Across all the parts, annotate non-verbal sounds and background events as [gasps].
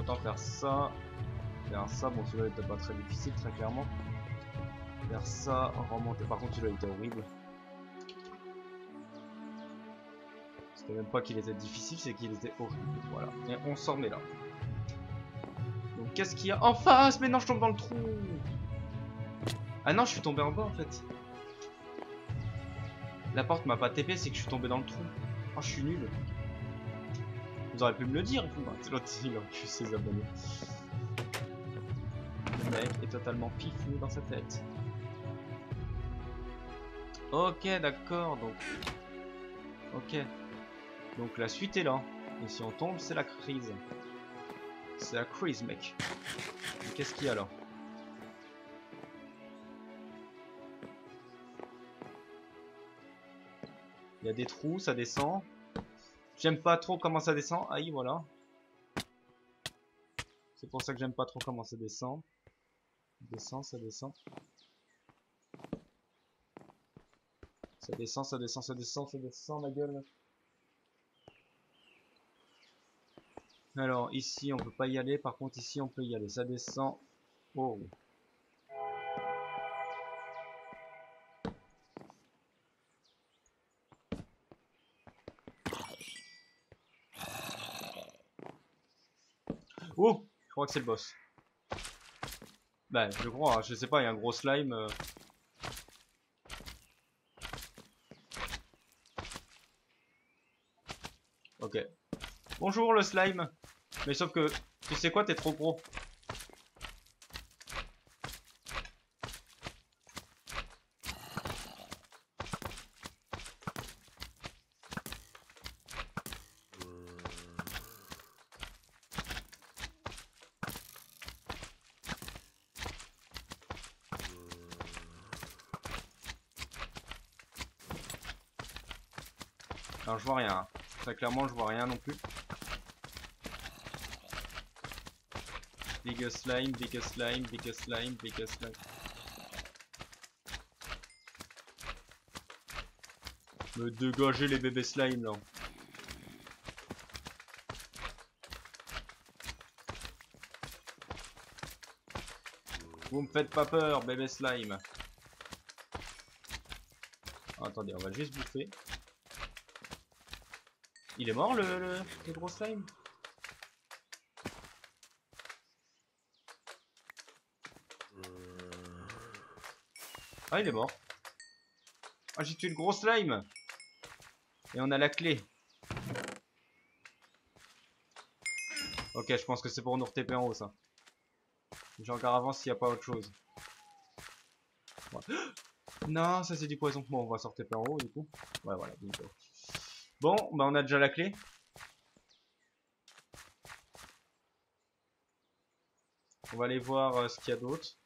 Autant faire ça. Faire ça, bon celui-là était pas très difficile très clairement. Faire ça, remonter. Par contre celui-là était horrible. C'était même pas qu'il était difficile, c'est qu'il était horrible. Voilà. Et on s'en remet là. Donc qu'est-ce qu'il y a en face? Mais non, je tombe dans le trou Ah non, je suis tombé en bas en fait. La porte m'a pas TP, c'est que je suis tombé dans le trou. Oh, je suis nul. Vous pu me le dire. L'autre il a ses abonnés. Le mec est totalement pifou dans sa tête. Ok, d'accord, donc... Ok. Donc la suite est là. Et si on tombe, c'est la crise. C'est la crise, mec. Qu'est-ce qu'il y a là? Il y a des trous, ça descend. J'aime pas trop comment ça descend. Aïe, voilà. C'est pour ça que j'aime pas trop comment ça descend. Descend, ça descend. Ça descend, ça descend, ça descend, ça descend, ma gueule. Alors, ici, on peut pas y aller. Par contre, ici, on peut y aller. Ça descend. Oh. Crois que c'est le boss. Bah, je crois, hein. je sais pas, il y a un gros slime. Euh. Ok. Bonjour le slime. Mais sauf que, tu sais quoi, t'es trop gros. Je vois rien. Très clairement je vois rien non plus. Bigger slime, bigger slime, bigger slime, bigger slime. Me dégager les bébés slime là. Vous me faites pas peur, bébé slime. attendez, on va juste bouffer. Il est mort le, le, le gros slime Ah, il est mort. Ah, j'ai tué le gros slime. Et on a la clé. Ok, je pense que c'est pour nous re en haut, ça. Je regarde avant s'il n'y a pas autre chose. [gasps] Non, ça c'est du poison. Bon, on va sortir en haut, du coup. Ouais, voilà. Bon, bah on a déjà la clé. On va aller voir euh, ce qu'il y a d'autre.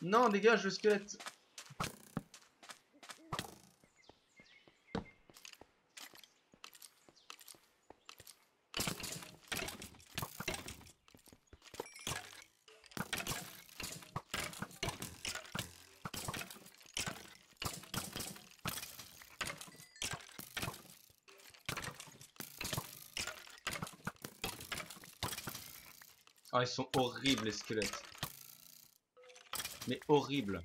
Non, dégage le squelette. Ah, ils sont horribles les squelettes. Mais horrible.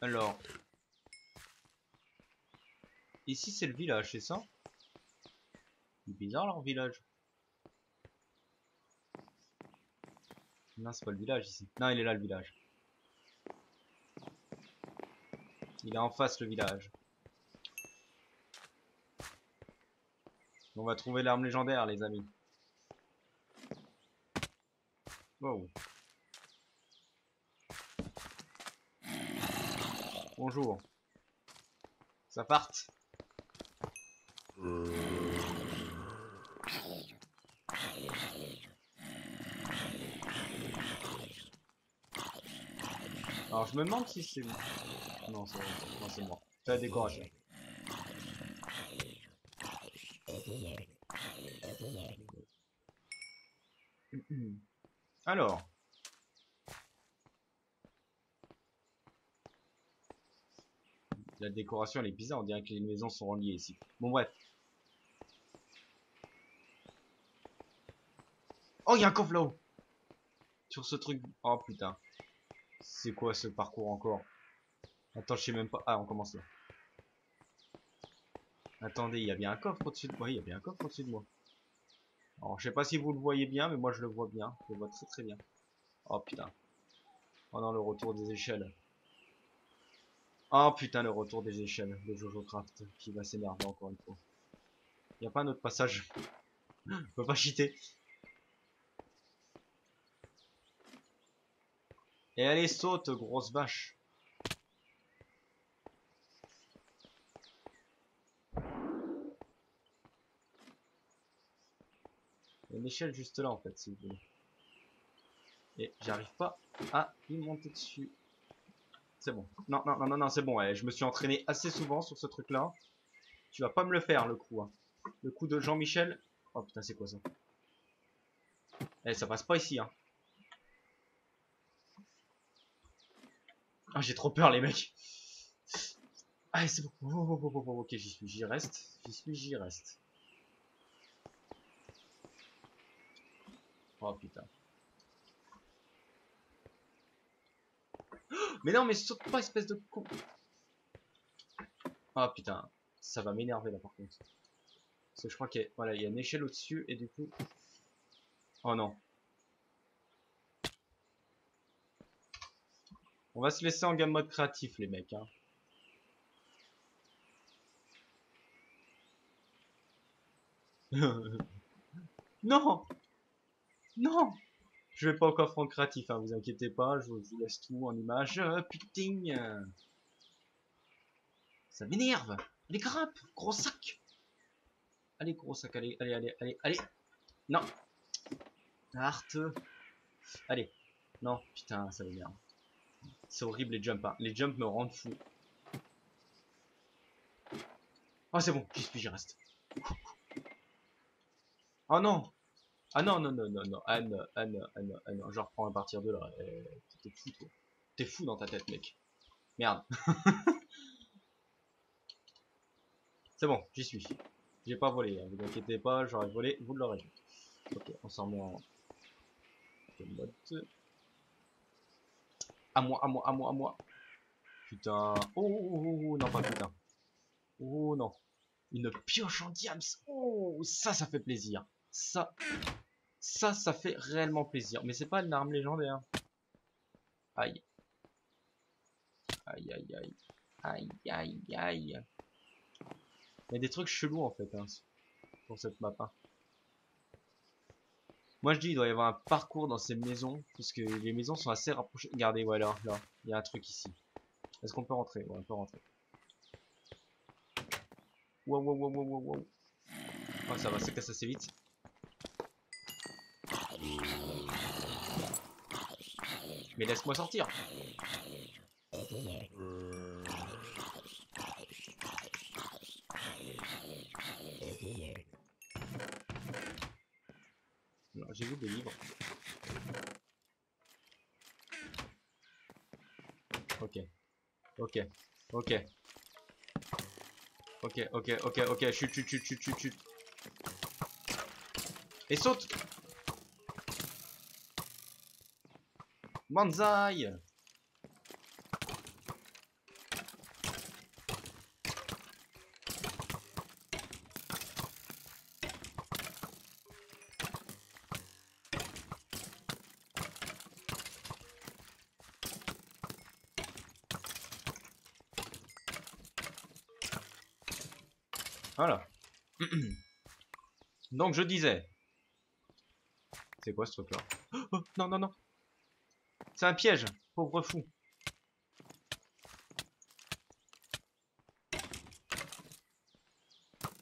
Alors. Ici c'est le village, c'est ça? Bizarre leur village. Non, c'est pas le village ici. Non, il est là le village. Il est en face le village. On va trouver l'arme légendaire les amis. Bonjour. Ça parte. Alors je me demande si c'est... Non, c'est moi. C'est la décoration. Alors. La décoration elle est bizarre, on dirait que les maisons sont reliées ici. Bon bref. Oh, il y a un coffre là-haut Sur ce truc. Oh putain. C'est quoi ce parcours encore? Attends, je sais même pas. Ah, on commence là. Attendez, il y a bien un coffre au-dessus de moi. Il y a bien un coffre au-dessus de moi. Alors, je sais pas si vous le voyez bien, mais moi je le vois bien. Je le vois très très bien. Oh putain. Oh non, le retour des échelles. Oh putain, le retour des échelles de Jojo Craft qui va s'énerver encore une fois. Il a pas un autre passage? Je peux pas cheater. Et allez, saute, grosse vache. Il y a juste là en fait, si vous voulez. Et j'arrive pas à y monter dessus. C'est bon. Non, non, non, non, non c'est bon. je me suis entraîné assez souvent sur ce truc-là. Tu vas pas me le faire, le coup. Hein. Le coup de Jean-Michel. Oh putain, c'est quoi ça? Eh, ça passe pas ici. Hein. Ah, j'ai trop peur, les mecs. Allez, c'est bon. Oh, oh, oh, ok, j'y suis, j'y reste. J'y suis, j'y reste. Oh putain. [gasps] Mais non, mais saute pas, espèce de con. Oh, putain, ça va m'énerver là par contre. Parce que je crois qu'il y, voilà, y a une échelle au-dessus et du coup... Oh non. On va se laisser en game mode créatif les mecs. Hein. [laughs] non Non Je vais pas encore prendre créatif, hein, vous inquiétez pas, je vous laisse tout en image. Euh, putain Ça m'énerve Allez, grimpe Gros sac Allez, gros sac, allez, allez, allez, allez, allez Non Art Allez Non, putain, ça m'énerve. C'est horrible les jumps, hein. Les jumps me rendent fou. Oh, c'est bon, j'y suis, j'y reste. Oh non Ah non, non, non, non, non. Anne, Anne, Anne, Anne. Je reprends à partir de là. T'es fou, toi. T'es fou dans ta tête, mec. Merde. [laughs] c'est bon, j'y suis. J'ai pas volé, hein. vous inquiétez pas, j'aurais volé, vous l'aurez. Ok, on s'en met en... À moi, à moi, à moi, à moi. Putain. Oh, oh, oh, oh, non, pas putain. Oh non. Une pioche en diams. Oh, ça, ça fait plaisir. Ça, ça, ça fait réellement plaisir. Mais c'est pas une arme légendaire. Aïe. Aïe, aïe, aïe. Aïe, aïe, aïe. Il y a des trucs chelous en fait hein, pour cette map. Hein. Moi je dis il doit y avoir un parcours dans ces maisons, puisque les maisons sont assez rapprochées. Regardez, voilà, là, il y a un truc ici. Est-ce qu'on peut rentrer? Ouais, on peut rentrer. Wow, wow, wow, wow, wow, wow. Oh, ça va, ça casse assez vite. Mais laisse-moi sortir j'ai vu des livres. Ok. Ok. Ok. Ok, ok, ok, ok, chute, chute, chute, chute, chute, chute. Et saute Manzai Voilà. [clears throat] Donc je disais. C'est quoi ce truc là oh, Non, non, non. C'est un piège, pauvre fou.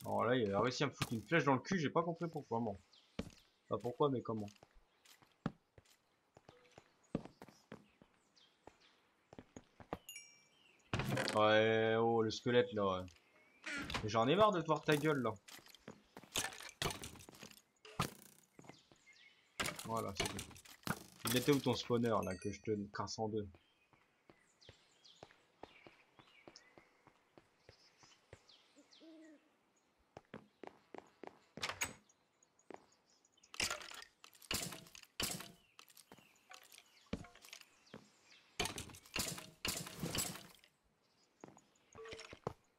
Alors là, il a réussi à me foutre une flèche dans le cul, j'ai pas compris pourquoi. Bon. Pas pourquoi, mais comment. Ouais, oh, le squelette là. J'en ai marre de te voir ta gueule là. Voilà, c'est bon. Il était où ton spawner là que je te casse en deux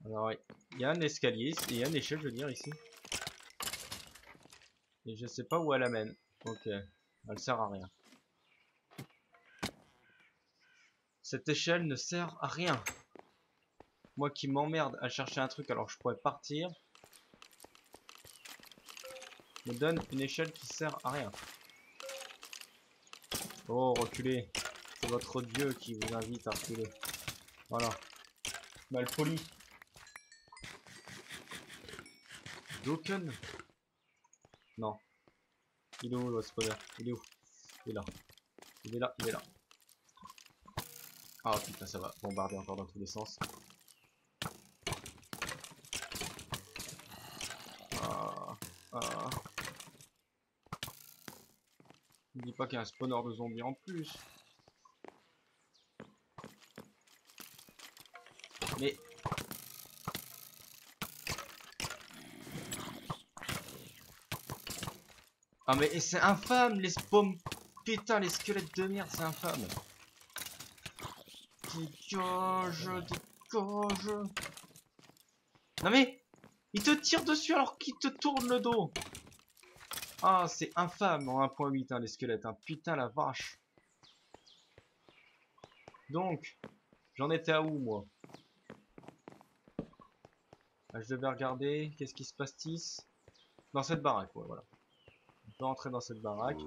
Alors, il y a un escalier, il y a une échelle, je veux dire, ici. Et je sais pas où elle amène. Ok, elle sert à rien. Cette échelle ne sert à rien. Moi qui m'emmerde à chercher un truc alors je pourrais partir. Me donne une échelle qui sert à rien. Oh, reculez. C'est votre dieu qui vous invite à reculer. Voilà. Mal poli. Broken Non. Il est où le spawner? Il est où? Il est là. Il est là, il est là. Ah putain ça va bombarder encore dans tous les sens. Ah, ah. Dis pas qu'il y a un spawner de zombies en plus. Mais... Ah mais c'est infâme les spawns Putain les squelettes de merde c'est infâme Dégage, dégage Non mais Il te tire dessus alors qu'il te tourne le dos Ah c'est infâme en 1.8 hein, les squelettes hein. Putain la vache Donc J'en étais à où moi? Ah, je devais regarder, qu'est-ce qui se passe-t-il? Dans cette baraque, ouais, voilà. On peut rentrer dans cette baraque.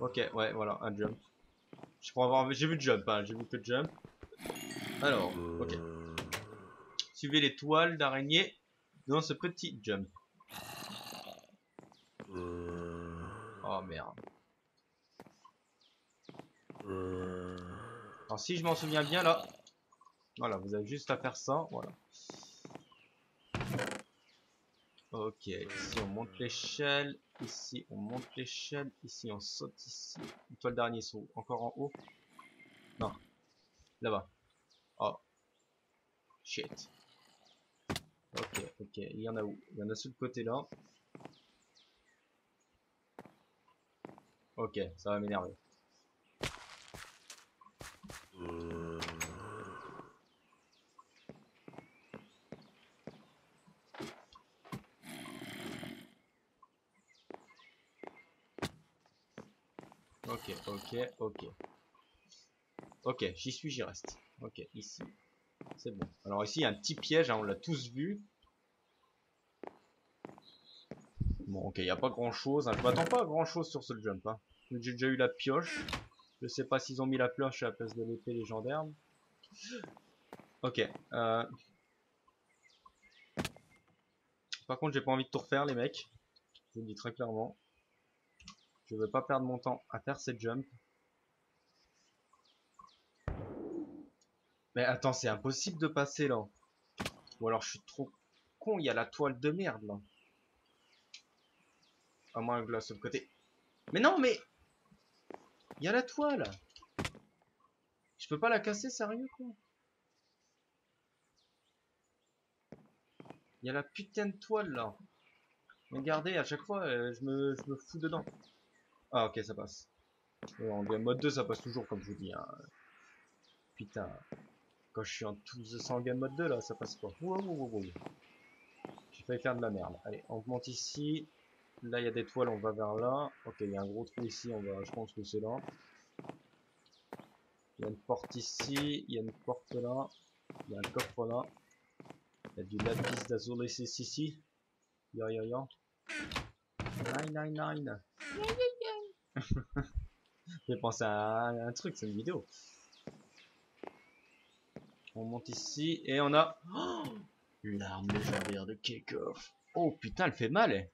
Ok, ouais, voilà, un jump. J'ai vu jump, hein, j'ai vu que jump. Alors, ok. Suivez les toiles d'araignée dans ce petit jump. Oh merde. Alors si je m'en souviens bien là, voilà, vous avez juste à faire ça, voilà. Ok, ici on monte l'échelle, ici on monte l'échelle, ici on saute ici. Toi le dernier saut, encore en haut Non, là-bas. Oh, shit. Ok, ok, il y en a où? Il y en a sur le côté là. Ok, ça va m'énerver. Ok, ok, ok. Ok, j'y suis, j'y reste. Ok, ici. C'est bon. Alors ici, il y a un petit piège, hein, on l'a tous vu. Bon, ok, il n'y a pas grand chose. Hein. Je m'attends pas à grand chose sur ce jump. Hein. J'ai déjà eu la pioche. Je sais pas s'ils ont mis la pioche à la place de l'épée légendaire. Ok. Euh... Par contre, j'ai pas envie de tout refaire, les mecs. Je vous le dis très clairement. Je veux pas perdre mon temps à faire cette jump. Mais attends, c'est impossible de passer là. Ou alors je suis trop con, il y a la toile de merde là. À moins que là sur le côté. Mais non, mais... Il y a la toile. Je peux pas la casser, sérieux quoi Il y a la putain de toile là. Regardez, à chaque fois, euh, je, me, je me fous dedans. Ah ok ça passe. en mode 2 ça passe toujours comme je vous dis. Hein. Putain. Quand je suis en tout en game mode 2 là ça passe pas. J'ai failli faire de la merde. Allez on monte ici. Là il y a des toiles on va vers là. Ok il y a un gros trou ici on va. Je pense que c'est là. Il y a une porte ici. Il y a une porte là. Il y a un coffre là. Il y a du lapis lazuli ici. Ya ya ya. 999. J'ai pensé à un truc, c'est une vidéo. On monte ici et on a oh l'arme légendaire de Kekoff. Oh putain, elle fait mal. Eh.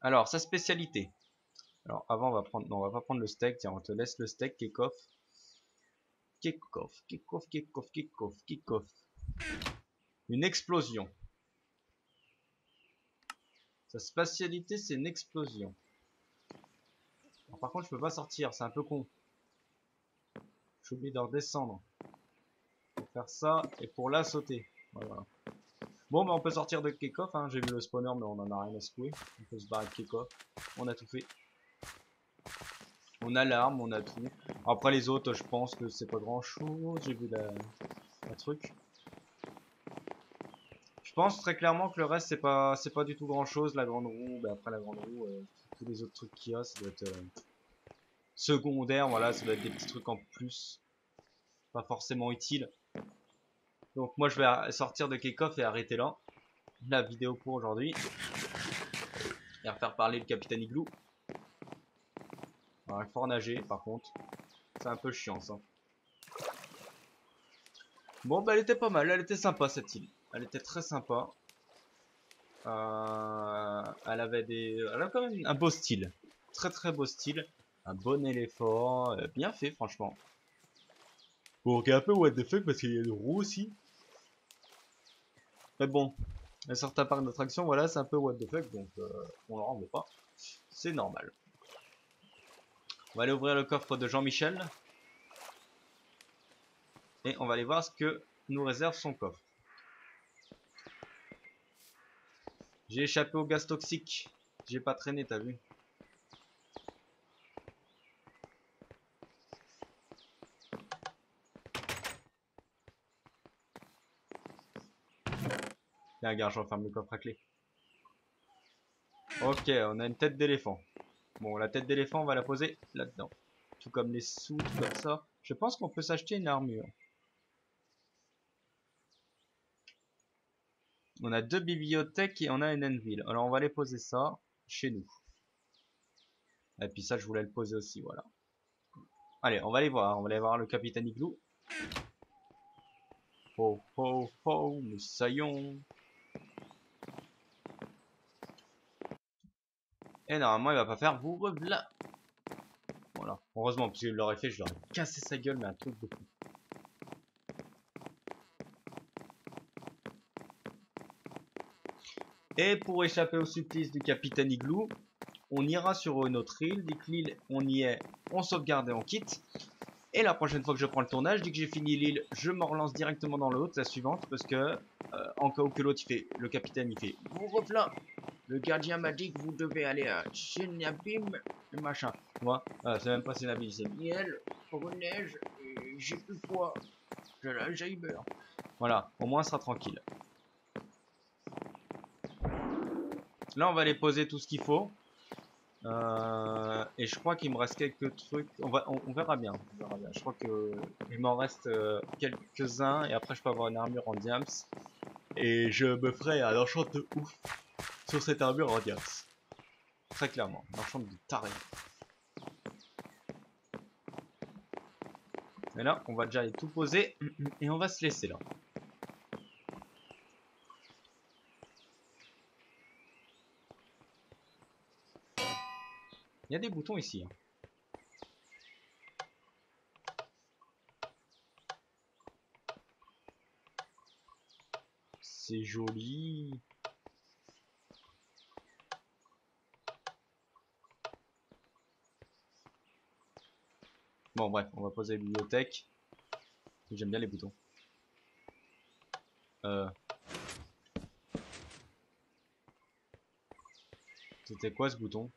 Alors, sa spécialité. Alors, avant, on va prendre. Non, on va pas prendre le steak. Tiens, on te laisse le steak, Kekoff. Kekoff, Kekoff, Kekoff, Kekoff, Kekoff. Une explosion. Sa spatialité, c'est une explosion. par contre, je peux pas sortir, c'est un peu con. Je suis obligé de redescendre. Pour faire ça, et pour la sauter. Voilà. Bon, bah on peut sortir de kick-off, hein. j'ai vu le spawner, mais on en a rien à secouer. On peut se barrer de kick-off. On a tout fait. On a l'arme, on a tout. Après les autres, je pense que c'est pas grand chose. J'ai vu la... un truc. Je pense très clairement que le reste c'est pas c'est pas du tout grand chose. La grande roue, ben après la grande roue, euh, tous les autres trucs qu'il y a, ça doit être euh, secondaire. Voilà, ça doit être des petits trucs en plus, pas forcément utiles. Donc moi je vais sortir de Kekoff et arrêter là la vidéo pour aujourd'hui. Et refaire parler le capitaine Igloo. Alors, il faut nager par contre. C'est un peu chiant ça. Bon bah elle était pas mal, elle était sympa cette île. Elle était très sympa. Euh, elle avait des, elle a quand même un beau style, très très beau style, un bon éléphant, euh, bien fait franchement. Bon, ok un peu what the fuck parce qu'il y a une roue aussi. Mais bon, un certain parc d'attraction, voilà, c'est un peu what the fuck, donc euh, on leur en veut pas. C'est normal. On va aller ouvrir le coffre de Jean-Michel. Et on va aller voir ce que nous réserve son coffre. J'ai échappé au gaz toxique. J'ai pas traîné, t'as vu Tiens, regarde, je referme le coffre à clé. Ok, on a une tête d'éléphant. Bon, la tête d'éléphant, on va la poser là-dedans. Tout comme les sous, comme ça. Je pense qu'on peut s'acheter une armure. On a deux bibliothèques et on a une Enville. Alors on va les poser ça chez nous. Et puis ça, je voulais le poser aussi, voilà. Allez, on va aller voir. On va aller voir le capitaine Igloo. Ho ho ho, nous saillons. Et normalement, il va pas faire vous revoilà. Voilà. Heureusement, parce qu'il l'aurait fait, je l'aurais cassé sa gueule, mais un truc de fou. Et pour échapper au supplice du capitaine Igloo, on ira sur une autre île. Dès que l'île, on y est, on sauvegarde et on quitte. Et la prochaine fois que je prends le tournage, dès que j'ai fini l'île, je me relance directement dans l'autre, la suivante, parce que, euh, en cas où que l'autre, il fait, le capitaine, il fait, vous le gardien m'a dit que vous devez aller à Chenabim, le machin. Moi, ah, c'est même pas Chenabim, c'est miel, pour neige, j'ai plus poids, j'ai beurre. Voilà, au moins, ça sera tranquille. Là, on va aller poser tout ce qu'il faut. Euh, et je crois qu'il me reste quelques trucs. On, verra, bien, Je crois que il m'en reste euh, quelques-uns. Et après, je peux avoir une armure en diams. Et je me ferai un enchant de ouf sur cette armure en. Très clairement. Enchant de taré. Mais là, on va déjà aller tout poser. Et on va se laisser là. Il y a des boutons ici. Hein. C'est joli. Bon bref, on va poser la bibliothèque. J'aime bien les boutons. Euh... C'était quoi ce bouton?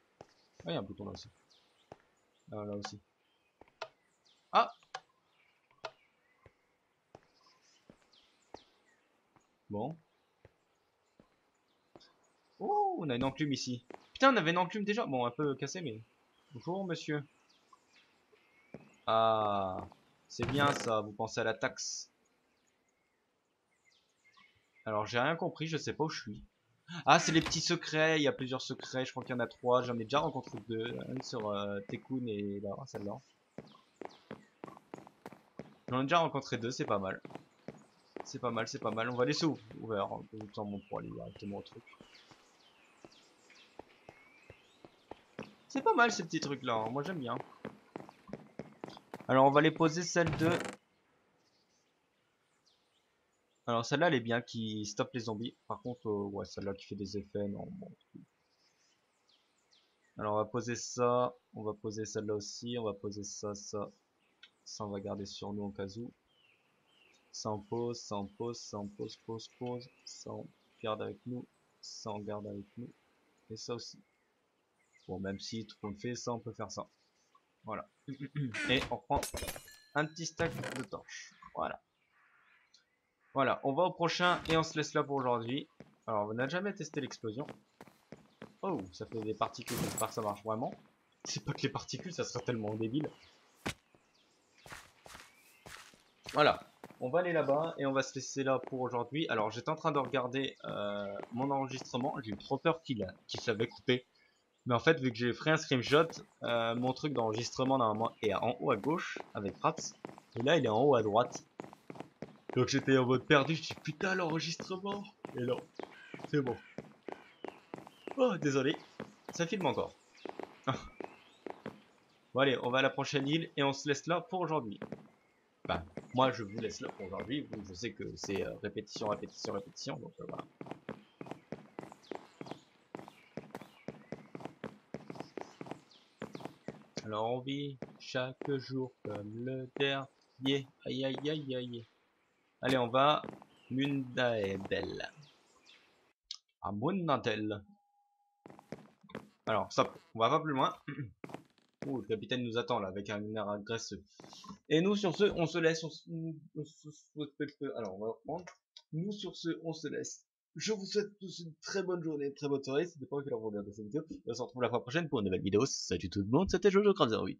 Ah, il y a un bouton là aussi. Ah, là aussi. Ah Bon. Oh, on a une enclume ici. Putain, on avait une enclume déjà. Bon, un peu cassé, mais... Bonjour, monsieur. Ah, c'est bien ça, vous pensez à la taxe. Alors, j'ai rien compris, je sais pas où je suis. Ah, c'est les petits secrets. Il y a plusieurs secrets. Je crois qu'il y en a trois. J'en ai déjà rencontré deux. Une sur euh, Tekun et là, celle-là. J'en ai déjà rencontré deux. C'est pas mal. C'est pas mal, c'est pas mal. On va laisser ouvert peu de temps pour aller directement au truc. C'est pas mal ces petits trucs là. Hein. Moi j'aime bien. Alors on va les poser celle de alors celle-là elle est bien qui stoppe les zombies. Par contre, euh, ouais, celle-là qui fait des effets, non. Bon. Alors on va poser ça, on va poser celle-là aussi, on va poser ça, ça. Ça on va garder sur nous en cas où. Ça on pose, ça on pose, ça on pose, pose, pose. Ça on garde avec nous, ça on garde avec nous. Et ça aussi. Bon même si tout le fait ça, on peut faire ça. Voilà. Et on prend un petit stack de torches. Voilà. Voilà, on va au prochain et on se laisse là pour aujourd'hui. Alors, on n'a jamais testé l'explosion? Oh, ça fait des particules, j'espère que ça marche vraiment. C'est pas que les particules, ça serait tellement débile. Voilà, on va aller là-bas et on va se laisser là pour aujourd'hui. Alors, j'étais en train de regarder euh, mon enregistrement. J'ai eu trop peur qu'il qu s'avait coupé. Mais en fait, vu que j'ai pris un screenshot, euh, mon truc d'enregistrement normalement est en haut à gauche avec Fraps. Et là, il est en haut à droite. Donc j'étais en mode perdu, je dis putain l'enregistrement. Et non, c'est bon. Oh, désolé, ça filme encore. [laughs] bon allez, on va à la prochaine île et on se laisse là pour aujourd'hui. Enfin, moi je vous laisse là pour aujourd'hui. Je sais que c'est euh, répétition, répétition, répétition. Donc euh, voilà. Alors on vit chaque jour comme le dernier. Aïe aïe aïe aïe. Allez, on va Mundaebel. À Mundandel. Alors, stop, on va pas plus loin. [clears throat] Ouh, le capitaine nous attend là avec un air agressif. Et nous sur ce, on se laisse. alors, on va reprendre. Nous sur ce, on se laisse. Je vous souhaite tous une très bonne journée, une très bonne soirée. C'était pas que la vous de cette vidéo. On se retrouve la fois prochaine pour une nouvelle vidéo. Salut tout le monde, c'était Jojo 08.